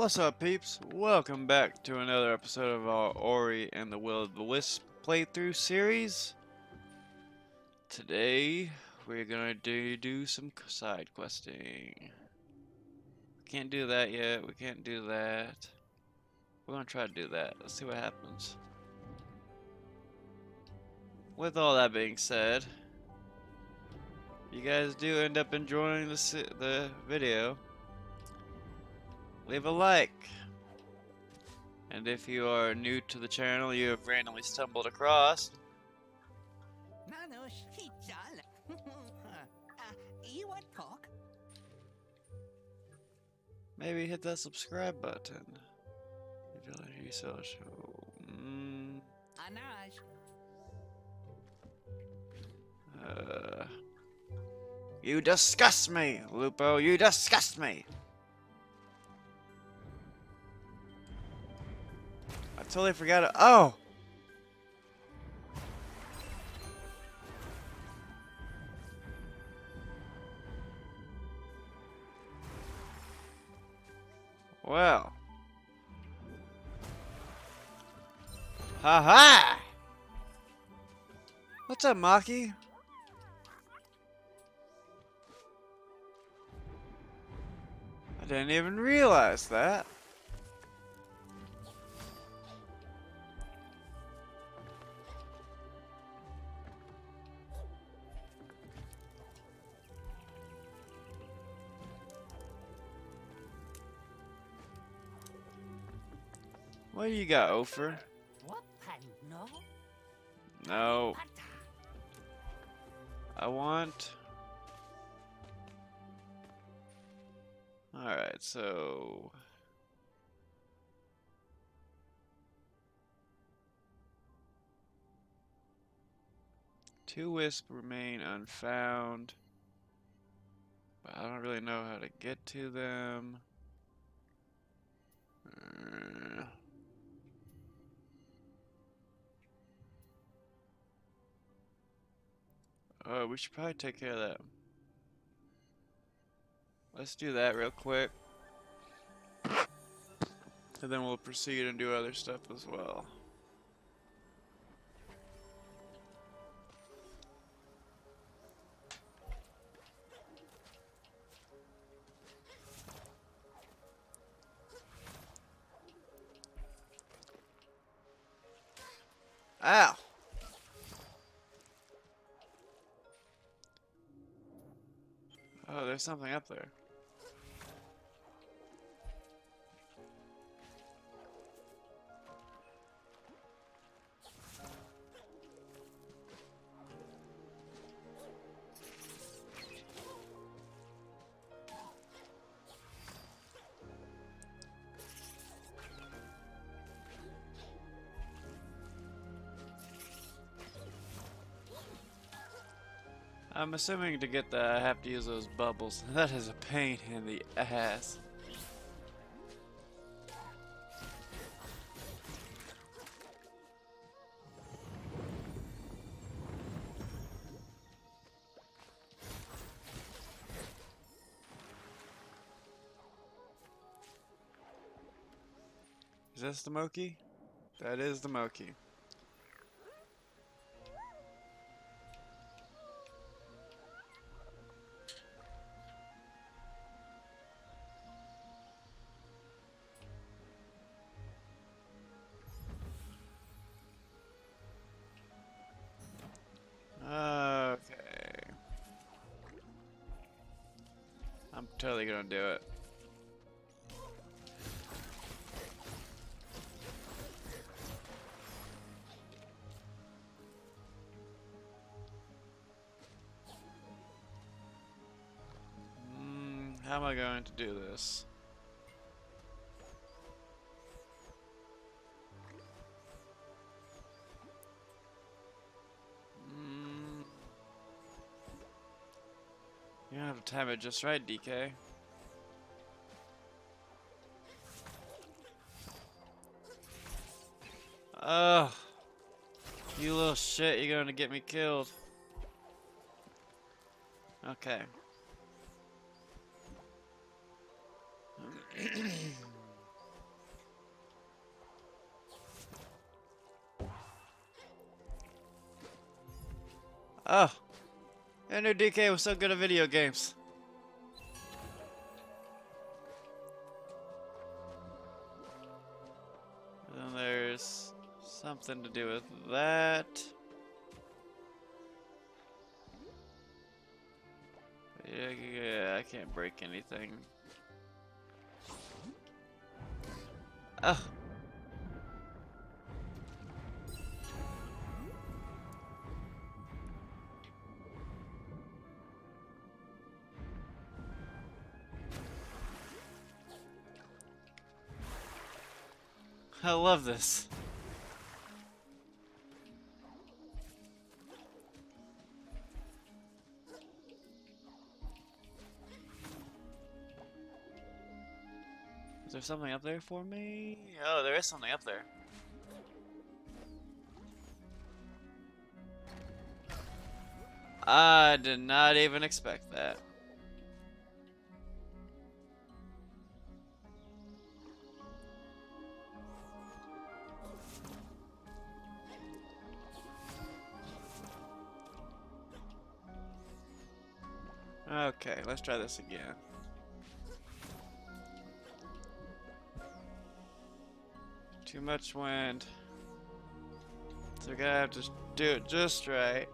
What's up, peeps? Welcome back to another episode of our Ori and the Will of the Wisp playthrough series. Today, we're gonna do, do some side questing. We can't do that yet. We can't do that. We're gonna try to do that. Let's see what happens. With all that being said, you guys do end up enjoying the, the video leave a like. And if you are new to the channel, you have randomly stumbled across, Nanush, hichal. Iwat talk. maybe hit that subscribe button. Ability social. Mm, uh, you disgust me, Lupo. You disgust me. I totally forgot. It. Oh. Well. Ha ha! What's up, Maki? I didn't even realize that. You got, Opher? No? No, I want. Alright, so. Two wisp remain unfound. But I don't really know how to get to them. Uh, Oh, we should probably take care of that. Let's do that real quick. And then we'll proceed and do other stuff as well. Something up there. I'm assuming to get that I have to use those bubbles. That is a pain in the ass. Is this the Moki? That is the Moki. Do it. Mm, how am I going to do this? Mm. You don't have to time it just right, DK. doing to get me killed? Okay. oh. I knew DK was so good at video games. And there's something to do with that. Yeah, yeah, I can't break anything. Oh. I love this. There something up there for me? Oh, there is something up there. I did not even expect that. Okay, let's try this again. Too much wind. So we're gonna have to do it just right.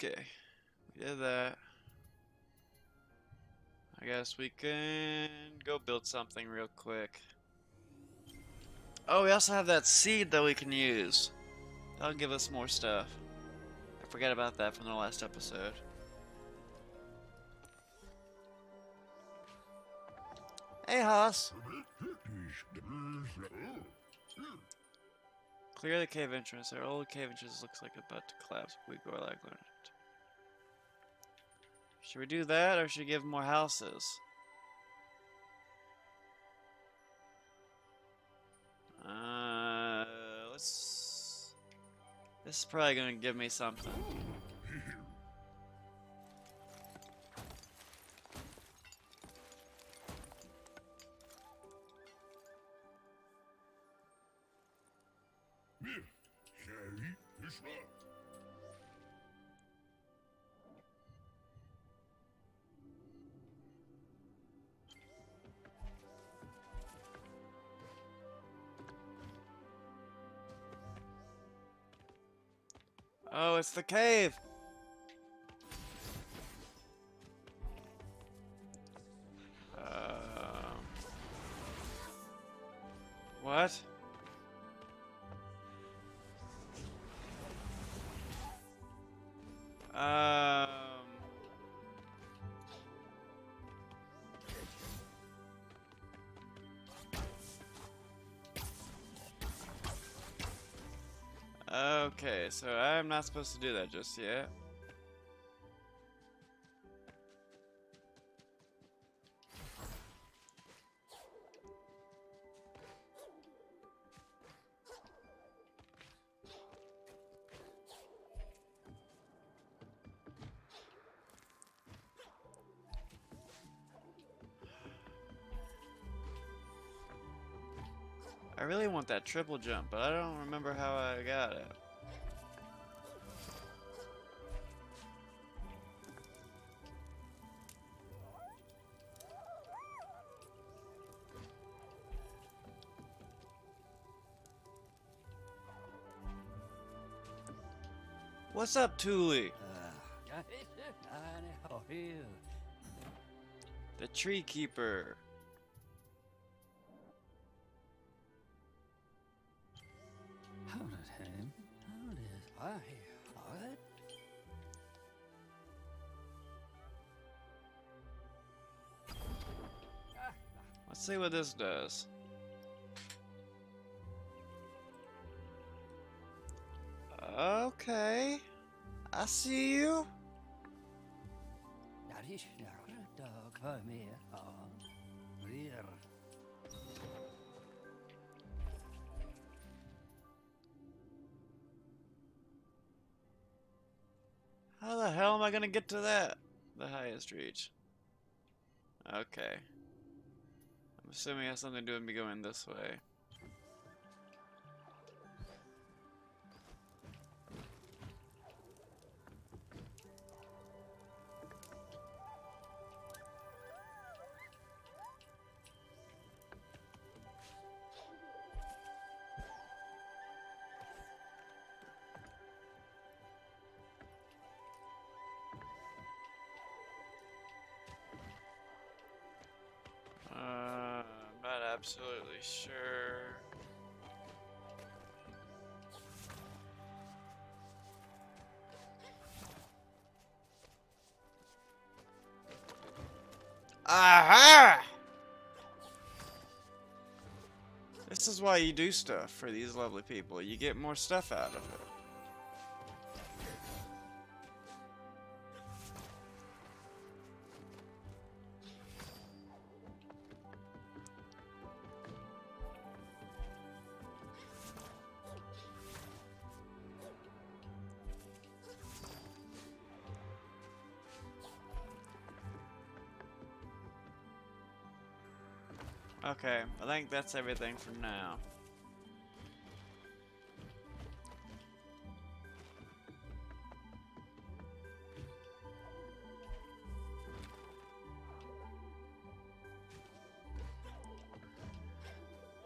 Okay, we did that. I guess we can go build something real quick. Oh, we also have that seed that we can use. That'll give us more stuff. I forgot about that from the last episode. Hey, Haas. Clear the cave entrance. Our old cave entrance looks like about to collapse. We go like. Should we do that or should we give more houses? Uh, let's. This is probably gonna give me something. Oh, it's the cave. Okay, so I'm not supposed to do that just yet. I really want that triple jump, but I don't remember how I got it. What's up, Tuley? The tree keeper. Let's see what this does. Okay. I see you. How the hell am I gonna get to that? The highest reach. Okay. I'm assuming it has something to do with me going this way. Absolutely sure. Aha! This is why you do stuff for these lovely people. You get more stuff out of it. I think that's everything for now.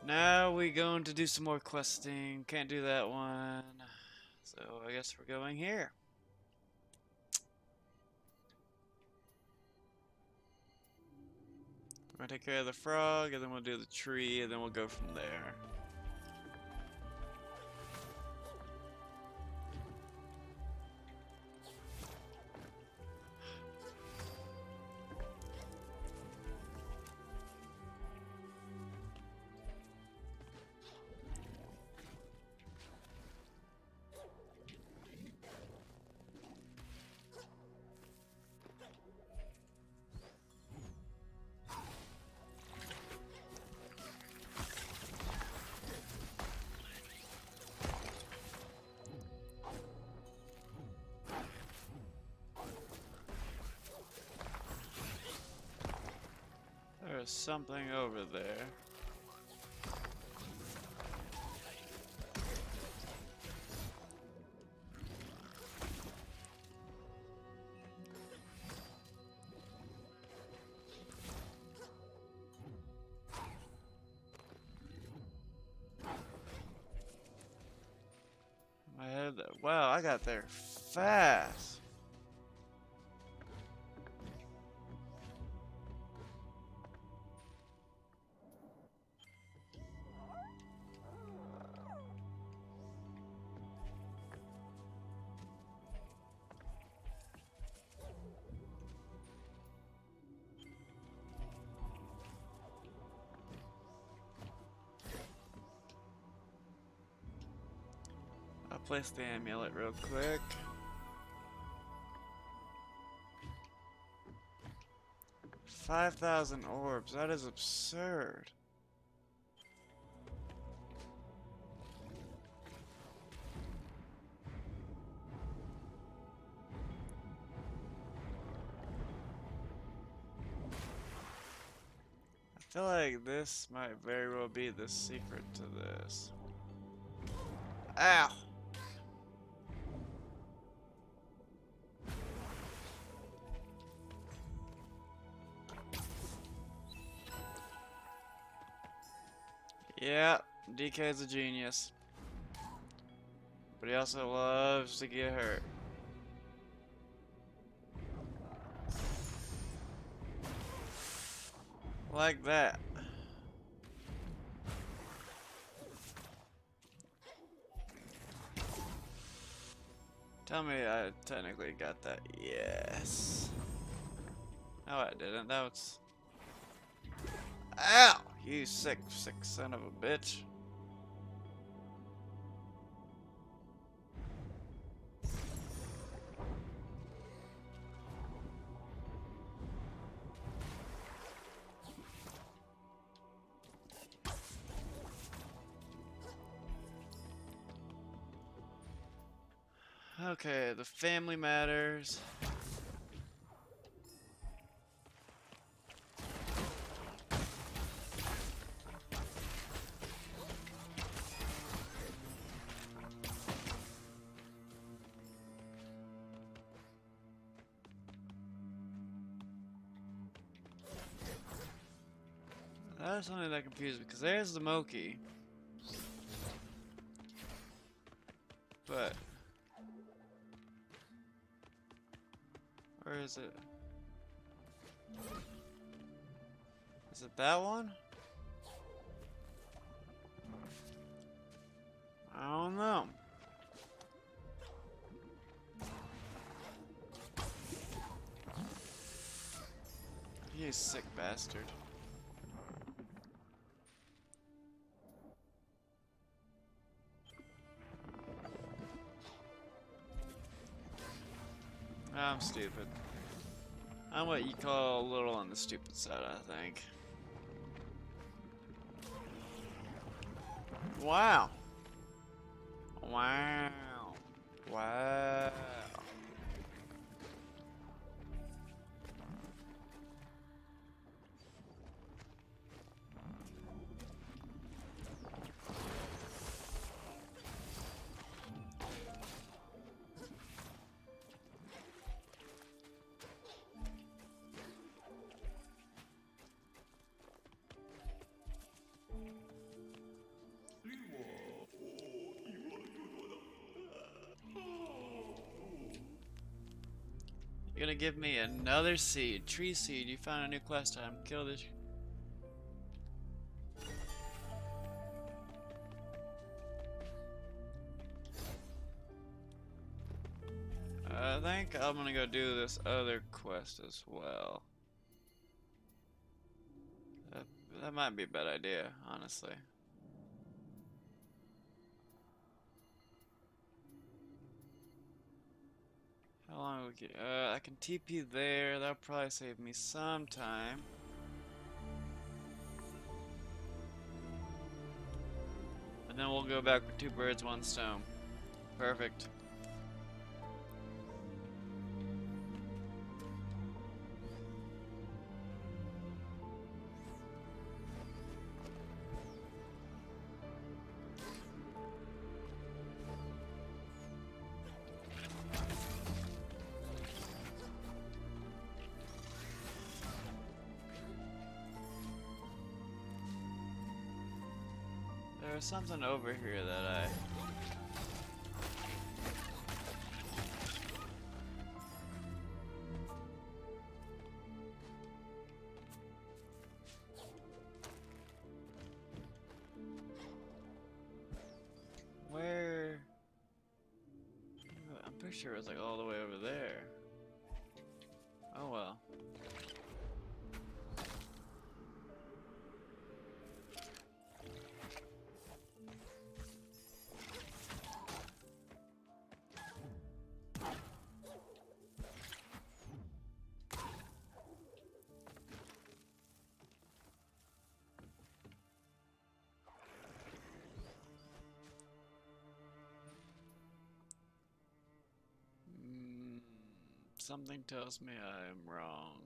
Now we going to do some more questing. Can't do that one. So I guess we're going here. Gonna take care of the frog, and then we'll do the tree, and then we'll go from there. Something over there. Wow, I got there fast. Place the amulet real quick. Five thousand orbs, that is absurd. I feel like this might very well be the secret to this. Ow! DK is a genius. But he also loves to get hurt. Like that. Tell me I technically got that. Yes. No, I didn't. That was... Ow! You sick, sick son of a bitch. Okay, the family matters. That's something that confused me because there's the Moki. Is it? Is it that one? I don't know. You sick bastard. I'm stupid. I'm what you call a little on the stupid side, I think. Wow. Wow. Wow. Gonna give me another seed. Tree seed. You found a new quest item. Kill this. I think I'm gonna go do this other quest as well. That, that might be a bad idea, honestly. How long we get? Uh, I can TP there. That'll probably save me some time. And then we'll go back with two birds, one stone. Perfect. There's something over here that I... Where... I'm pretty sure it's like all the way over there. Something tells me I am wrong.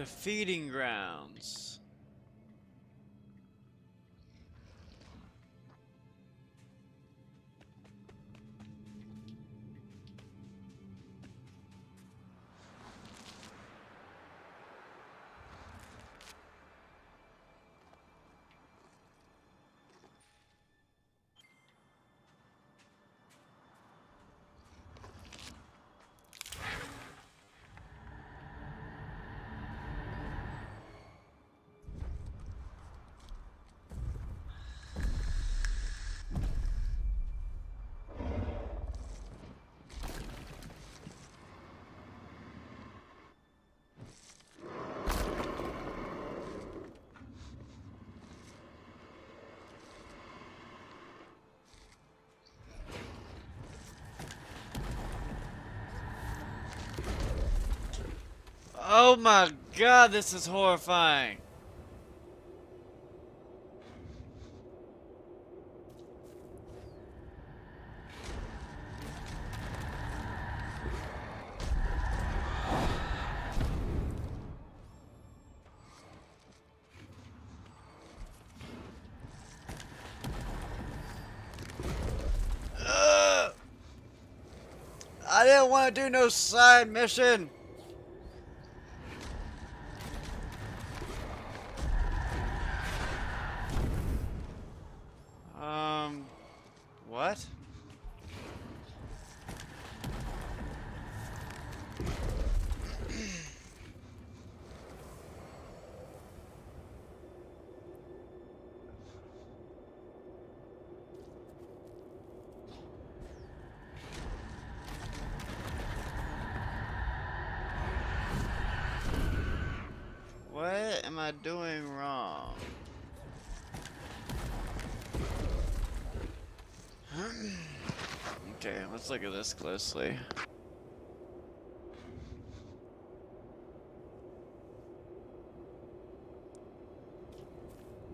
The feeding grounds. Oh my god, this is horrifying. Ugh. I didn't want to do no side mission. Um, what? What am I doing wrong? okay, let's look at this closely.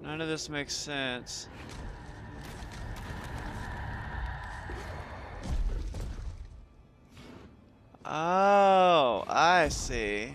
None of this makes sense. Oh, I see.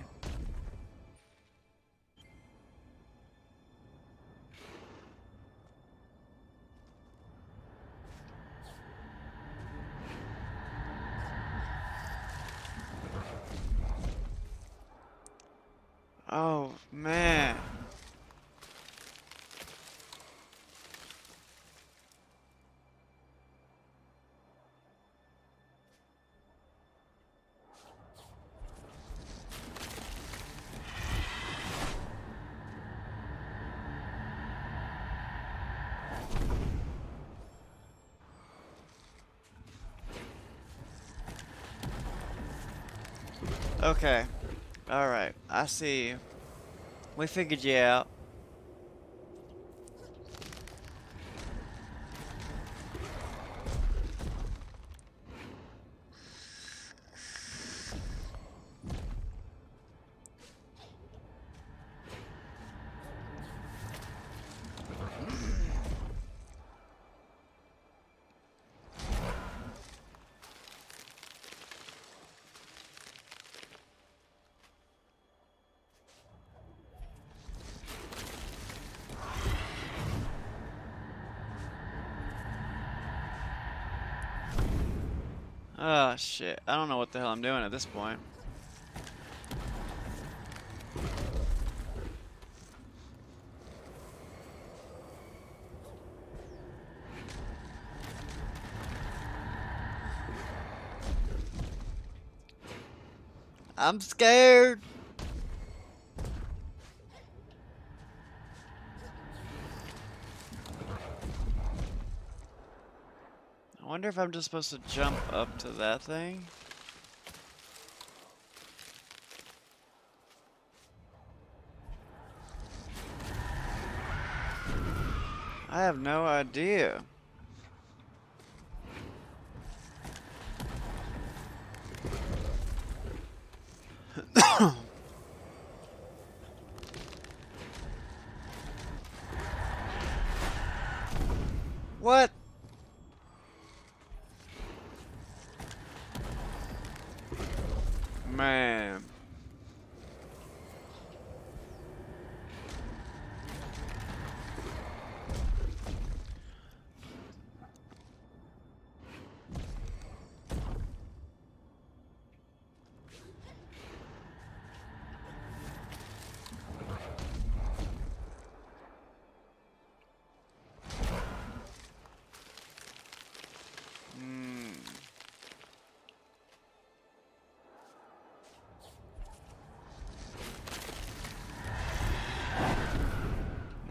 Okay. Alright, I see you. We figured you out. Oh shit. I don't know what the hell I'm doing at this point. I'm scared. I wonder if I'm just supposed to jump up to that thing. I have no idea. what? Man.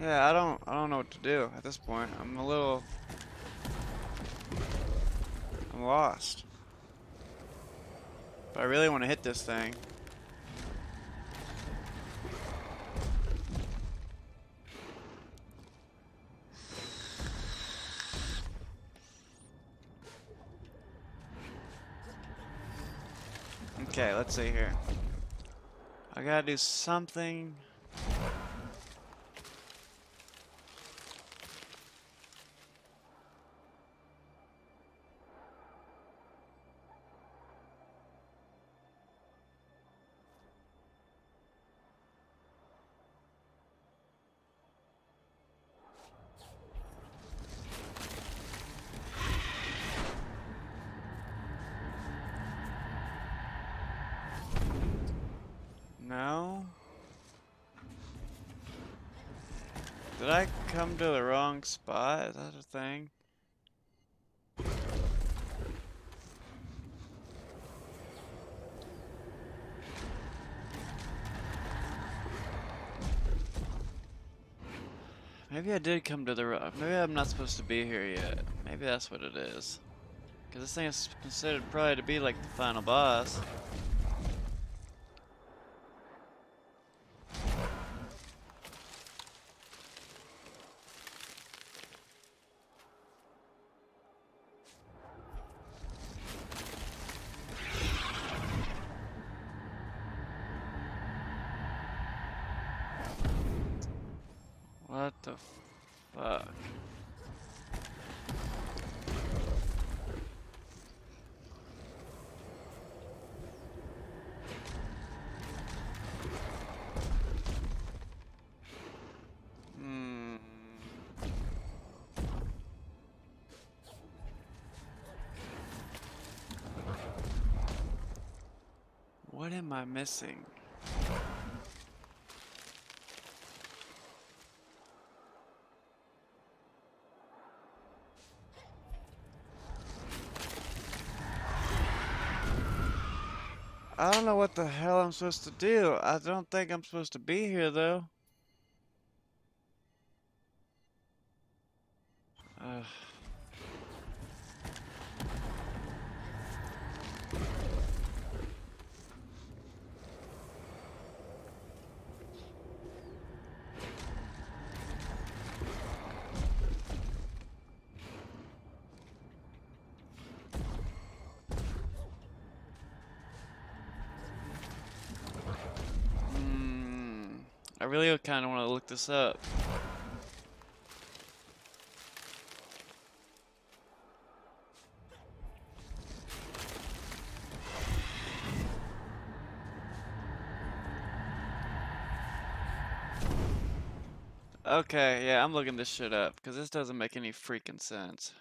Yeah, I don't I don't know what to do at this point. I'm a little I'm lost. But I really want to hit this thing. Okay, let's see here. I gotta do something. Is that a thing? Maybe I did come to the wrong. Maybe I'm not supposed to be here yet. Maybe that's what it is. Because this thing is considered probably to be like the final boss. What the fuck? Hmm. What am I missing? I don't know what the hell I'm supposed to do. I don't think I'm supposed to be here though. Really kind of want to look this up. Okay, yeah, I'm looking this shit up because this doesn't make any freaking sense.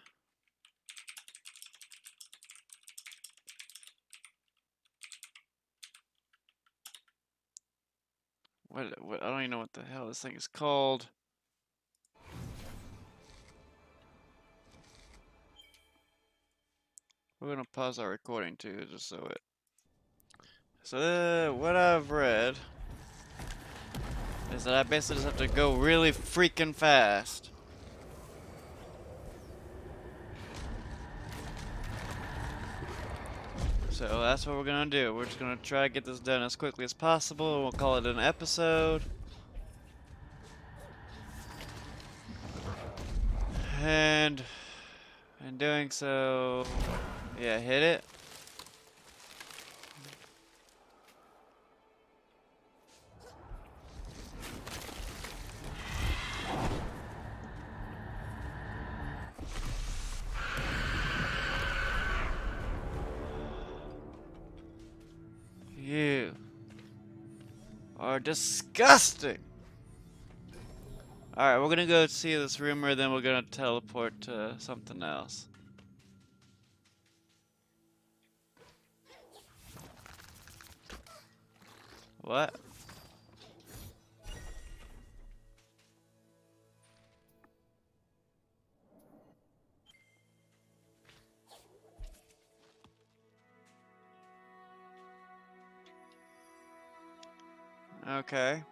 What, what? I don't even know what the hell this thing is called. We're gonna pause our recording too, just so it. So uh, what I've read is that I basically just have to go really freaking fast. So that's what we're gonna do. We're just gonna try to get this done as quickly as possible, we'll call it an episode. And in doing so, yeah, hit it. Are disgusting. Alright, we're gonna go see this rumor, then we're gonna teleport to something else. What? Okay.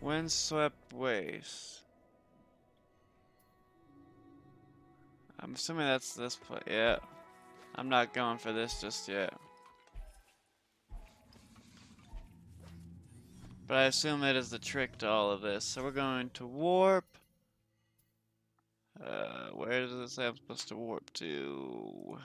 Windswept Wastes. I'm assuming that's this place. Yeah. I'm not going for this just yet. But I assume it is the trick to all of this. So we're going to warp. Uh, where does it say I'm supposed to warp to?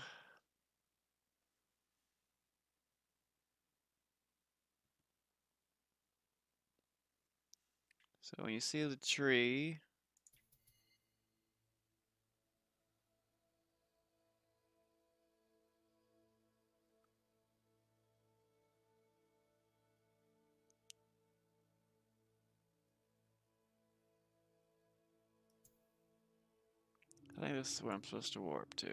So when you see the tree, Think this is where I'm supposed to warp to.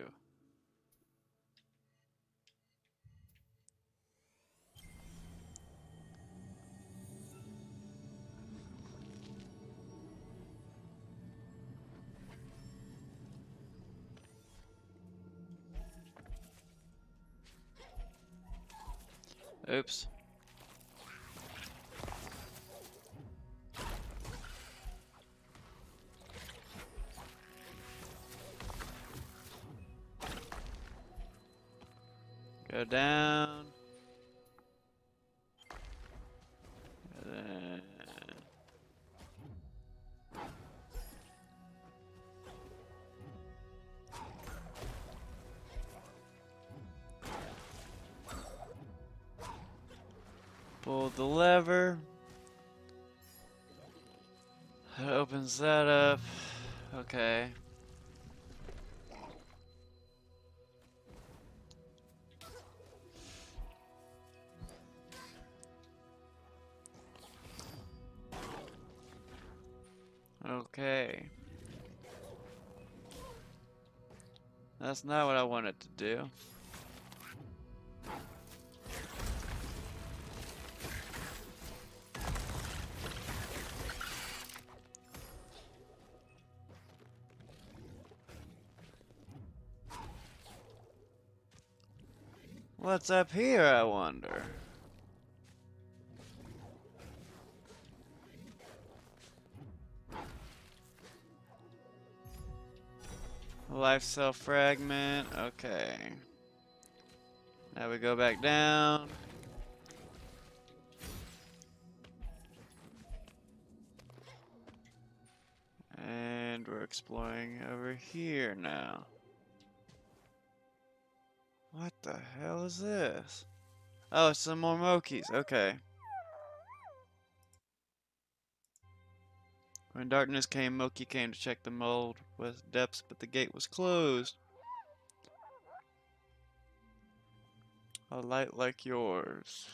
Oops. Go down. Pull the lever. It opens that up. Okay. That's not what I wanted to do. What's up here, I wonder? Life cell fragment. Okay. Now we go back down. And we're exploring over here now. What the hell is this? Oh, some more Mokis. Okay. When darkness came, Moki came to check the mold with depths, but the gate was closed. A light like yours.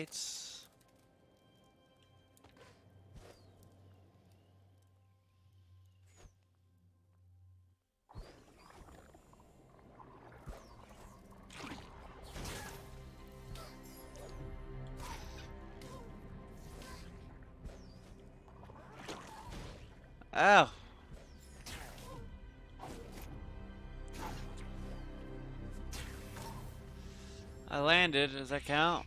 Bites. Ow. I landed. Does that count?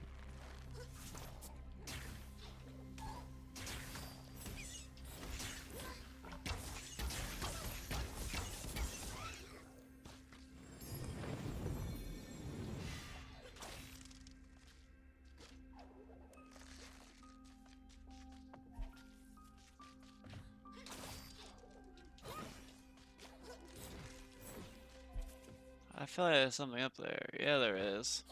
Like there's something up there. Yeah, there is.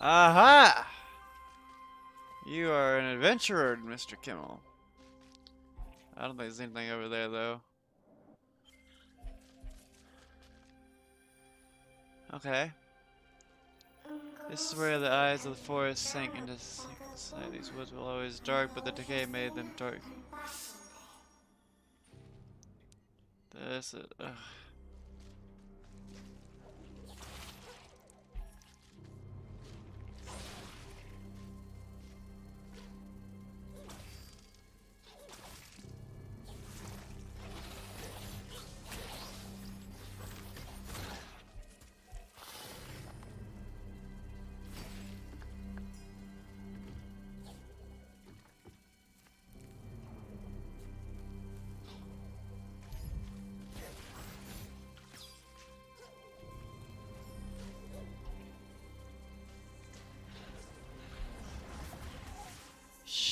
Aha! You are an adventurer, Mr. Kimmel. I don't think there's anything over there though. Okay. This is where the eyes of the forest sank into sight. These woods were always dark, but the decay made them dark. This is. Ugh.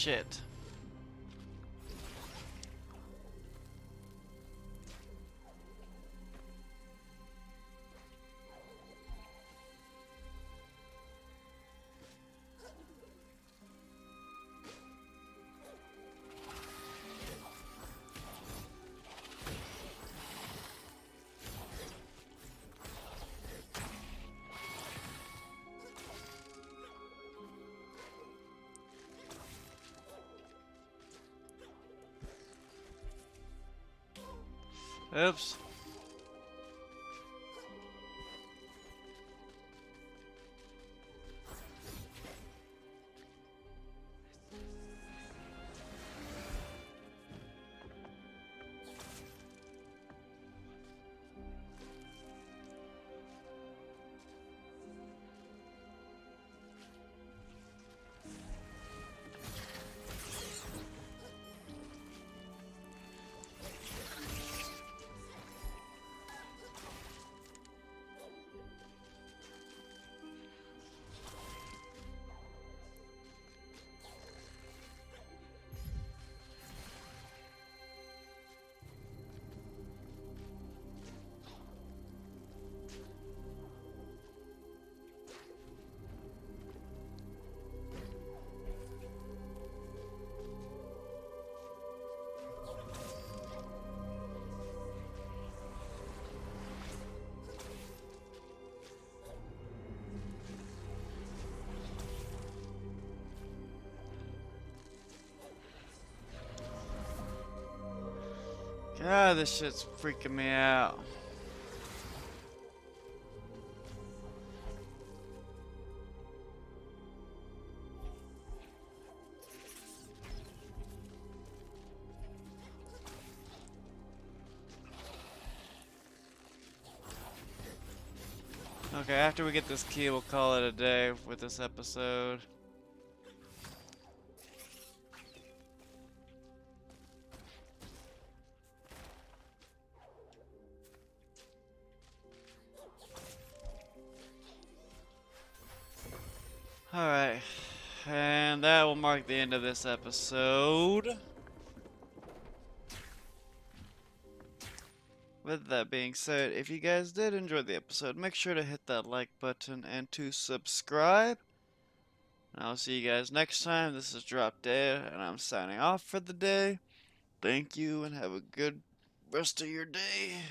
Shit. Oops. God, this shit's freaking me out. Okay, after we get this key, we'll call it a day with this episode. End of this episode. With that being said, if you guys did enjoy the episode, make sure to hit that like button and to subscribe. And I'll see you guys next time. This is Drop Dead, and I'm signing off for the day. Thank you, and have a good rest of your day.